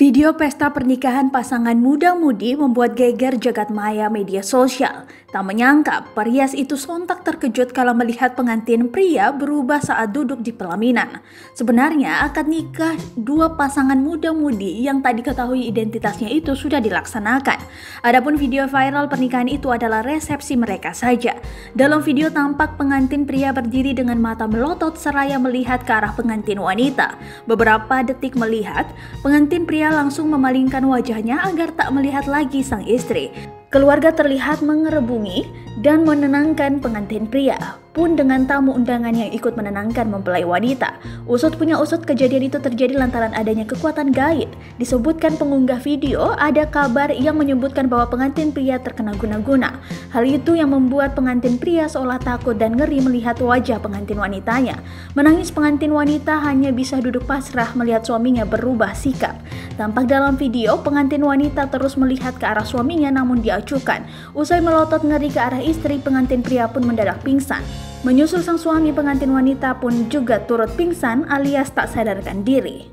Video pesta pernikahan pasangan muda-mudi membuat geger jagat maya media sosial. Tak menyangka, Perias itu sontak terkejut kalau melihat pengantin pria berubah saat duduk di pelaminan. Sebenarnya akad nikah dua pasangan muda-mudi yang tak diketahui identitasnya itu sudah dilaksanakan. Adapun video viral pernikahan itu adalah resepsi mereka saja. Dalam video tampak pengantin pria berdiri dengan mata melotot seraya melihat ke arah pengantin wanita. Beberapa detik melihat, pengantin pria langsung memalingkan wajahnya agar tak melihat lagi sang istri. Keluarga terlihat mengerebungi dan menenangkan pengantin pria pun dengan tamu undangan yang ikut menenangkan mempelai wanita. Usut punya usut kejadian itu terjadi lantaran adanya kekuatan gaib. Disebutkan pengunggah video ada kabar yang menyebutkan bahwa pengantin pria terkena guna-guna. Hal itu yang membuat pengantin pria seolah takut dan ngeri melihat wajah pengantin wanitanya. Menangis pengantin wanita hanya bisa duduk pasrah melihat suaminya berubah sikap. Tampak dalam video, pengantin wanita terus melihat ke arah suaminya namun diacuhkan. Usai melotot ngeri ke arah istri, pengantin pria pun mendadak pingsan. Menyusul sang suami pengantin wanita pun juga turut pingsan alias tak sadarkan diri.